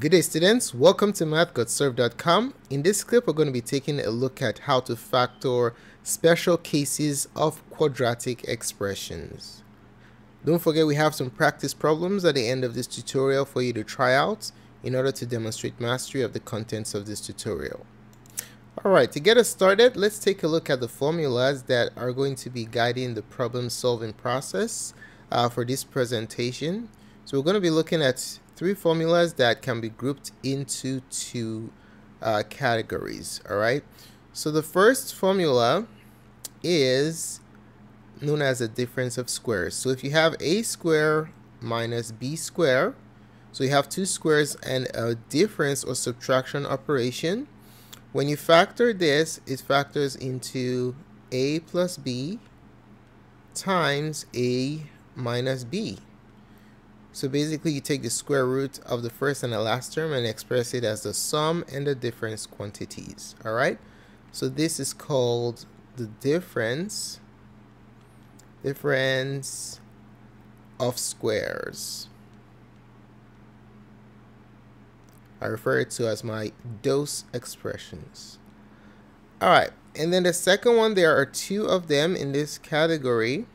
Good day students, welcome to mathgotserved.com. In this clip we're going to be taking a look at how to factor special cases of quadratic expressions. Don't forget we have some practice problems at the end of this tutorial for you to try out in order to demonstrate mastery of the contents of this tutorial. Alright, to get us started, let's take a look at the formulas that are going to be guiding the problem solving process uh, for this presentation. So we're going to be looking at three formulas that can be grouped into two uh, categories all right? So the first formula is known as a difference of squares. So if you have a square minus b square so you have two squares and a difference or subtraction operation when you factor this it factors into a plus b times a minus b so basically you take the square root of the first and the last term and express it as the sum and the difference quantities. Alright? So this is called the difference difference of squares. I refer it to as my dose expressions. Alright, and then the second one, there are two of them in this category.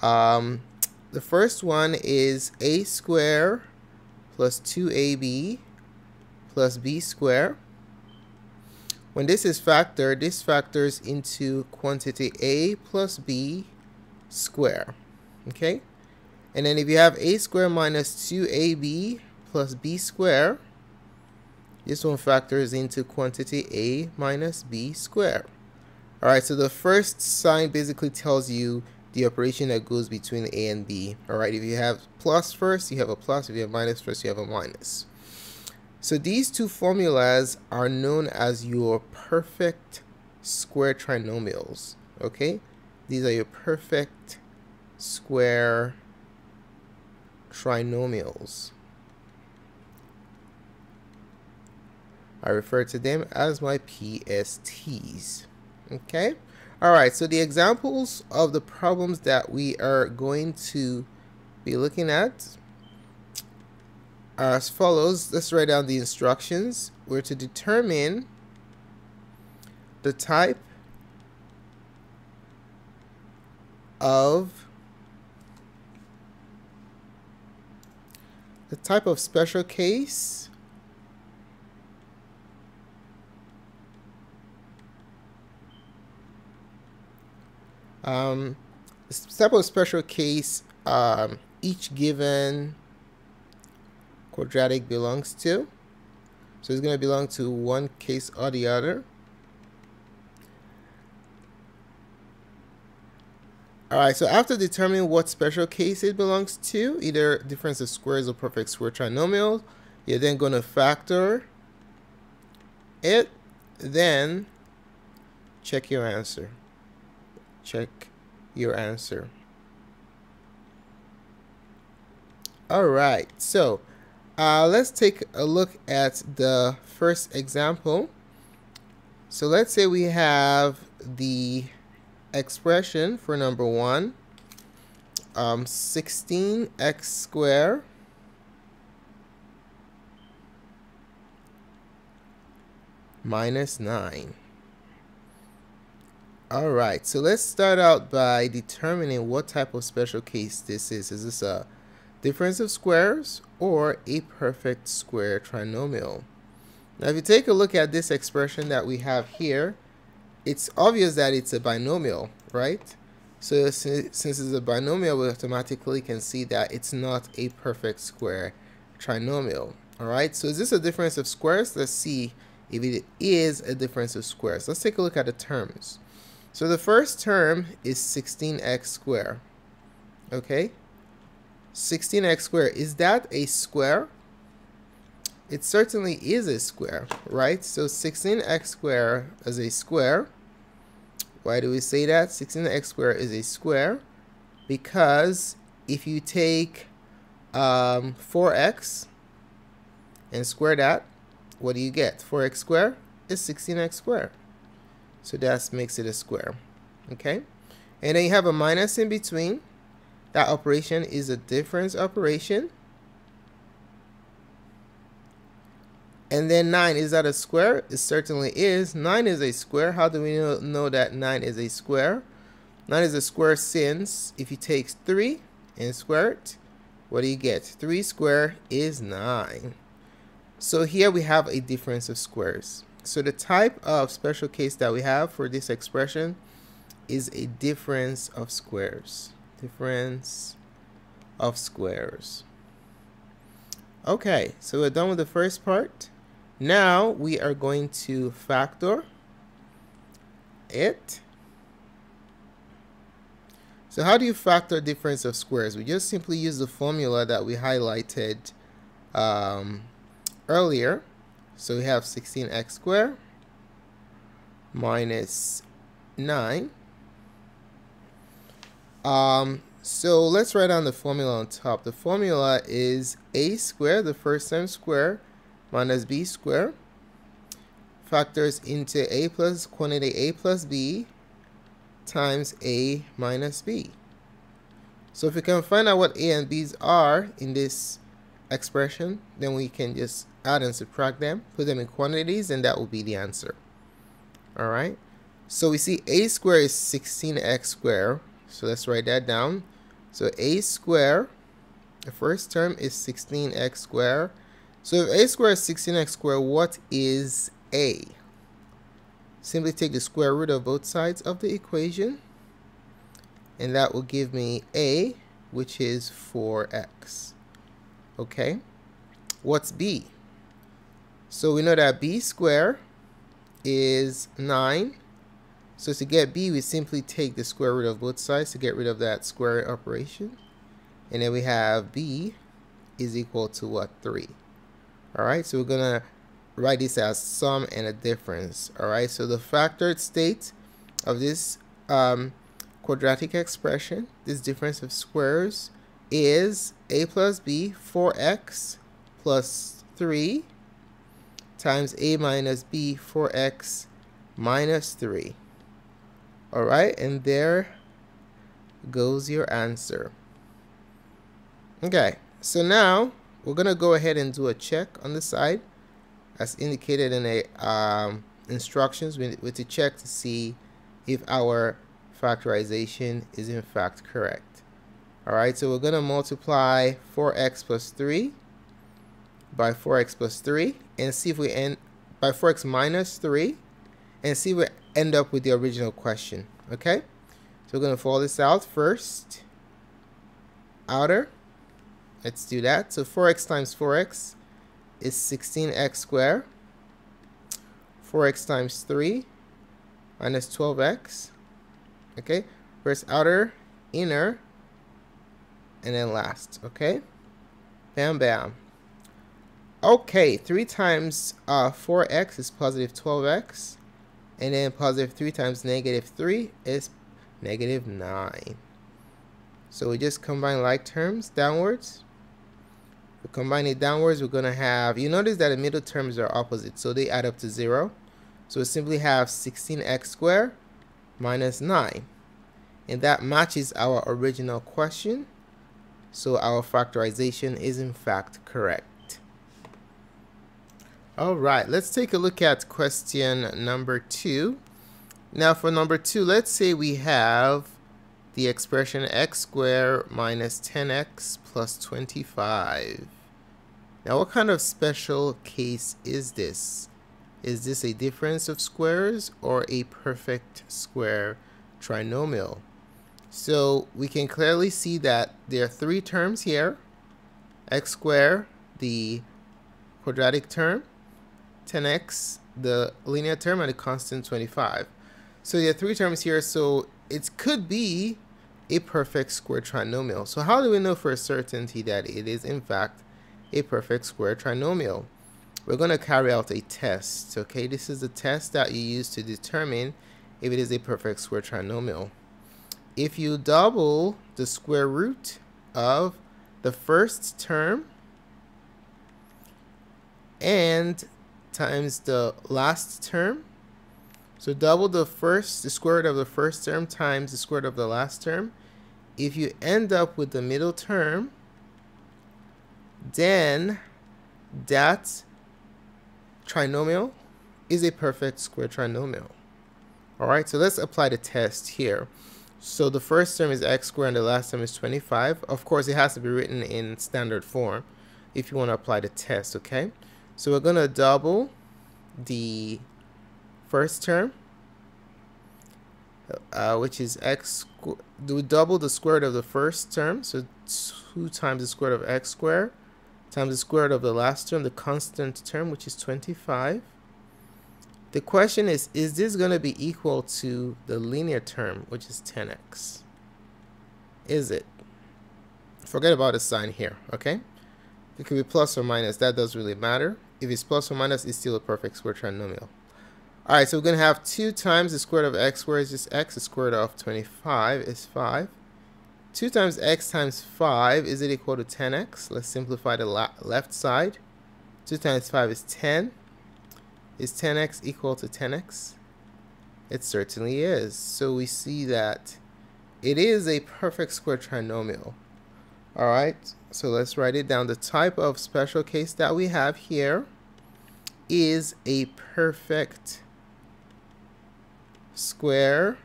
Um, the first one is a square plus 2ab plus b square. When this is factored, this factors into quantity a plus b square. Okay? And then if you have a square minus 2ab plus b square, this one factors into quantity a minus b square. Alright, so the first sign basically tells you the operation that goes between a and b. Alright, if you have plus first, you have a plus. If you have minus first, you have a minus. So these two formulas are known as your perfect square trinomials. Okay, these are your perfect square trinomials. I refer to them as my PSTs. Okay. Alright, so the examples of the problems that we are going to be looking at are as follows. Let's write down the instructions. We're to determine the type of the type of special case Um, step of special case, um, each given quadratic belongs to. So it's going to belong to one case or the other. Alright, so after determining what special case it belongs to, either difference of squares or perfect square trinomial, you're then going to factor it, then check your answer check your answer. Alright, so uh, let's take a look at the first example. So let's say we have the expression for number one, um, 16x squared minus 9. Alright, so let's start out by determining what type of special case this is. Is this a difference of squares or a perfect square trinomial? Now if you take a look at this expression that we have here, it's obvious that it's a binomial, right? So since it's a binomial, we automatically can see that it's not a perfect square trinomial. Alright, so is this a difference of squares? Let's see if it is a difference of squares. Let's take a look at the terms. So the first term is 16x squared. Okay? 16x squared. Is that a square? It certainly is a square, right? So 16x squared is a square. Why do we say that? 16x squared is a square because if you take um, 4x and square that, what do you get? 4x squared is 16x squared. So that makes it a square. Okay. And then you have a minus in between. That operation is a difference operation. And then 9, is that a square? It certainly is. 9 is a square. How do we know, know that 9 is a square? 9 is a square since if you take 3 and square it, what do you get? 3 square is 9. So here we have a difference of squares. So the type of special case that we have for this expression is a difference of squares. Difference of squares. Okay, so we're done with the first part. Now we are going to factor it. So how do you factor difference of squares? We just simply use the formula that we highlighted um, earlier. So we have 16x squared minus 9. Um, so let's write down the formula on top. The formula is a squared, the first term squared, minus b squared factors into a plus quantity a plus b times a minus b. So if we can find out what a and b's are in this expression, then we can just add and subtract them, put them in quantities, and that will be the answer. Alright, so we see a squared is 16x squared, so let's write that down. So a squared, the first term is 16x squared, so if a squared is 16x squared, what is a? Simply take the square root of both sides of the equation. And that will give me a, which is 4x. Okay. What's b? So we know that b squared is 9. So to get b, we simply take the square root of both sides to get rid of that square root operation. And then we have b is equal to what? 3. Alright, so we're going to write this as sum and a difference. Alright, so the factored state of this um, quadratic expression, this difference of squares, is a plus b 4x plus 3 times a minus b 4x minus 3. Alright, and there goes your answer. Okay, so now we're going to go ahead and do a check on the side as indicated in the um, instructions with, with the check to see if our factorization is in fact correct. Alright, so we're going to multiply 4x plus 3 by 4x plus 3 and see if we end by 4x minus 3 and see if we end up with the original question. Okay, so we're going to follow this out first. Outer Let's do that. So 4x times 4x is 16x squared. 4x times 3 minus 12x. Okay. First outer, inner, and then last. Okay. Bam, bam. Okay. 3 times uh, 4x is positive 12x. And then positive 3 times negative 3 is negative 9. So we just combine like terms downwards we combine it downwards, we're going to have, you notice that the middle terms are opposite, so they add up to 0. So we simply have 16x squared minus 9. And that matches our original question. So our factorization is in fact correct. Alright, let's take a look at question number 2. Now for number 2, let's say we have the expression x squared minus 10x plus 25. Now what kind of special case is this? Is this a difference of squares or a perfect square trinomial? So we can clearly see that there are three terms here. x squared, the quadratic term, 10x, the linear term, and the constant 25. So there are three terms here, so it could be a perfect square trinomial. So how do we know for a certainty that it is in fact a perfect square trinomial? We're going to carry out a test. Okay, this is the test that you use to determine if it is a perfect square trinomial. If you double the square root of the first term and times the last term, so double the first, the square root of the first term times the square root of the last term. If you end up with the middle term, then that trinomial is a perfect square trinomial. Alright, so let's apply the test here. So the first term is x squared and the last term is 25. Of course, it has to be written in standard form if you want to apply the test, okay? So we're going to double the first term, uh, which is x, do we double the square root of the first term, so 2 times the square root of x squared, times the square root of the last term, the constant term, which is 25. The question is, is this going to be equal to the linear term, which is 10x? Is it? Forget about the sign here, okay? It could be plus or minus. That doesn't really matter. If it's plus or minus, it's still a perfect square trinomial. Alright, so we're going to have 2 times the square root of x squared is just x. The square root of 25 is 5. 2 times x times 5, is it equal to 10x? Let's simplify the left side. 2 times 5 is 10. Is 10x equal to 10x? It certainly is. So we see that it is a perfect square trinomial. Alright, so let's write it down. The type of special case that we have here is a perfect square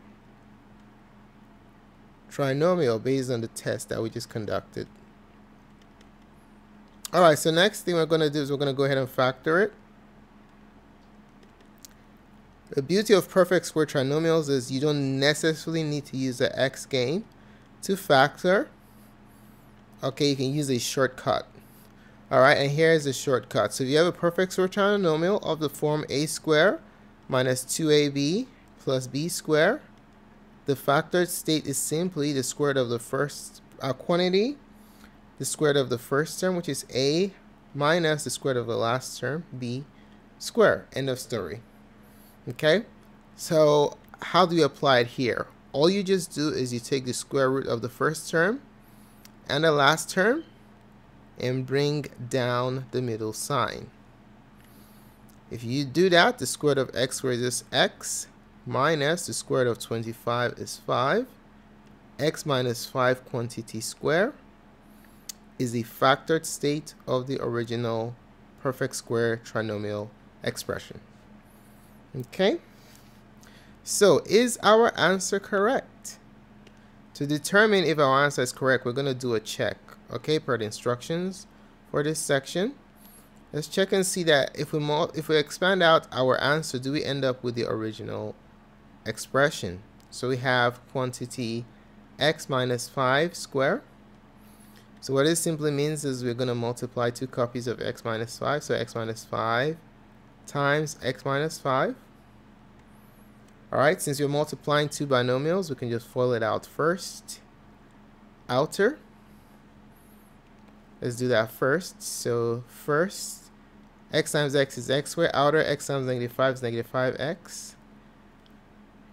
trinomial based on the test that we just conducted. Alright, so next thing we're going to do is we're going to go ahead and factor it. The beauty of perfect square trinomials is you don't necessarily need to use the x game to factor. Okay, you can use a shortcut. Alright, and here is a shortcut. So if you have a perfect square trinomial of the form a square minus 2ab plus b square, the factored state is simply the square root of the first uh, quantity, the square root of the first term, which is a minus the square root of the last term, b square. End of story. Okay, so how do you apply it here? All you just do is you take the square root of the first term and the last term and bring down the middle sign. If you do that, the square root of x squared is x minus the square root of 25 is 5. x minus 5 quantity square is the factored state of the original perfect square trinomial expression. Okay. So is our answer correct? To determine if our answer is correct, we're going to do a check. Okay, per the instructions for this section. Let's check and see that if we if we expand out our answer, do we end up with the original expression? So we have quantity x minus 5 square. So what this simply means is we're going to multiply two copies of x minus 5. So x minus 5 times x minus 5. Alright, since you're multiplying two binomials, we can just FOIL it out first. Outer. Let's do that first. So first, x times x is x squared. Outer, x times negative 5 is negative 5x.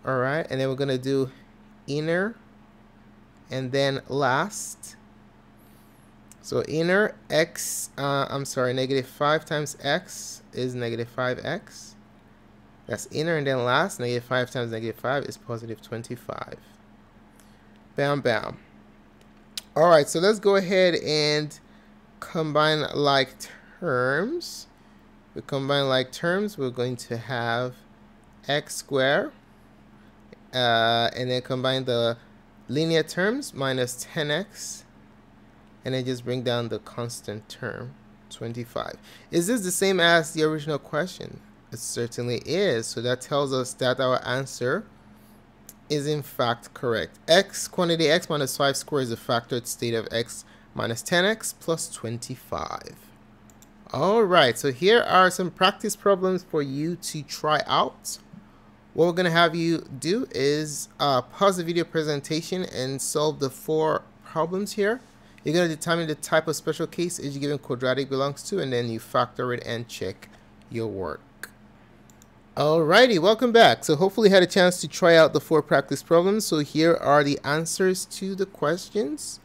Alright, and then we're going to do inner. And then last. So inner x, uh, I'm sorry, negative 5 times x is negative 5x. That's inner and then last, negative 5 times negative 5 is positive 25. Bam, bam. Alright, so let's go ahead and combine like terms. We combine like terms, we're going to have x squared. Uh, and then combine the linear terms minus 10x and then just bring down the constant term 25 is this the same as the original question it certainly is. So that tells us that our answer is in fact correct. X quantity x minus 5 squared is a factored state of x minus 10x plus 25 all right so here are some practice problems for you to try out. What we're going to have you do is uh, pause the video presentation and solve the four problems here. You're going to determine the type of special case each given quadratic belongs to and then you factor it and check your work. Alrighty, welcome back. So hopefully you had a chance to try out the four practice problems. So here are the answers to the questions.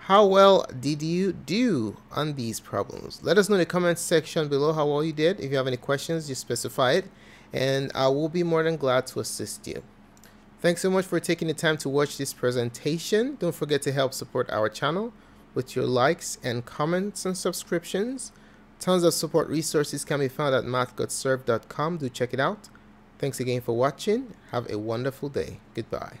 How well did you do on these problems? Let us know in the comments section below how well you did. If you have any questions, just specify it and I will be more than glad to assist you. Thanks so much for taking the time to watch this presentation. Don't forget to help support our channel with your likes and comments and subscriptions. Tons of support resources can be found at mathgotserved.com. Do check it out. Thanks again for watching. Have a wonderful day. Goodbye.